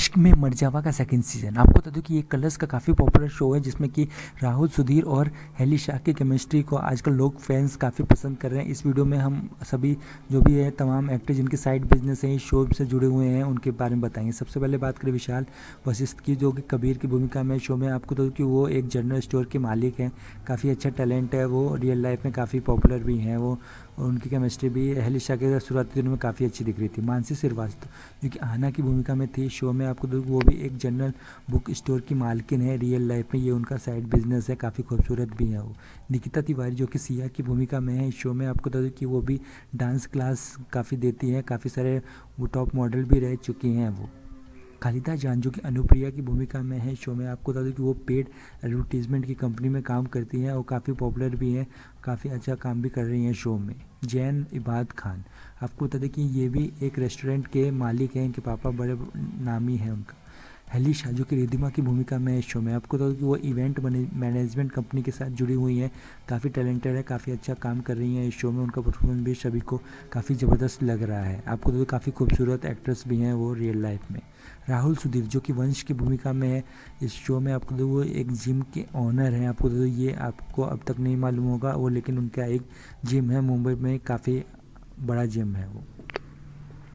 इश्क में मर जावा का सेकंड सीज़न आपको बता दूँ कि ये कलर्स का काफ़ी पॉपुलर शो है, जिसमें कि राहुल, सुधीर और हेली शाह की केमिस्ट्री को आजकल लोग फैंस काफ़ी पसंद कर रहे हैं। इस वीडियो में हम सभी जो भी है, तमाम एक्टर जिनके साइड बिज़नेस हैं, इस शो से जुड़े हुए हैं, उनके बारे में बताएँगे। सबसे पहले बात करें विशाल वशिष्ठ की, जो कि कबीर की भूमिका में शो में आपको तो कि वो एक जनरल स्टोर के मालिक हैं। काफ़ी अच्छा टैलेंट है, वो रियल लाइफ में काफ़ी पॉपुलर भी हैं, वो और उनकी केमिस्ट्री भी अहली शाह के शुरुआती दिनों में काफ़ी अच्छी दिख रही थी। मानसी श्रीवास्तव जो कि आना की भूमिका में थी शो में आपको वो भी एक जनरल बुक स्टोर की मालकिन है रियल लाइफ में ये उनका साइड बिज़नेस है, काफ़ी खूबसूरत भी है वो। निकिता तिवारी जो कि सिया की भूमिका में है, इस शो में आपको बता दूँ कि वो भी डांस क्लास काफ़ी देती है, काफ़ी सारे वो टॉप मॉडल भी रह चुकी हैं वो। खालिदा जान जो कि अनुप्रिया की भूमिका में है शो में। आपको बता दूँ कि वो पेड एडवर्टीज़मेंट की कंपनी में काम करती हैं और काफ़ी पॉपुलर भी हैं, काफ़ी अच्छा काम भी कर रही हैं शो में। जैन इबाद खान। आपको बता दें कि ये भी एक रेस्टोरेंट के मालिक हैं, इनके पापा बड़े नामी हैं उनका। हेली शाह जो कि रिदिमा की भूमिका में इस शो में। आपको तो कि वो इवेंट मैनेजमेंट कंपनी के साथ जुड़ी हुई हैं। काफ़ी टैलेंटेड है, काफ़ी अच्छा काम कर रही हैं इस शो में। उनका परफॉर्मेंस भी सभी को काफ़ी ज़बरदस्त लग रहा है। आपको तो काफ़ी खूबसूरत एक्ट्रेस भी हैं वो रियल लाइफ में। राहुल सुधीर जो कि वंश की भूमिका में है इस शो में, आपको तो वो एक जिम के ऑनर हैं। आपको तो ये आपको अब तक नहीं मालूम होगा वो, लेकिन उनका एक जिम है, मुंबई में काफ़ी बड़ा जिम है वो।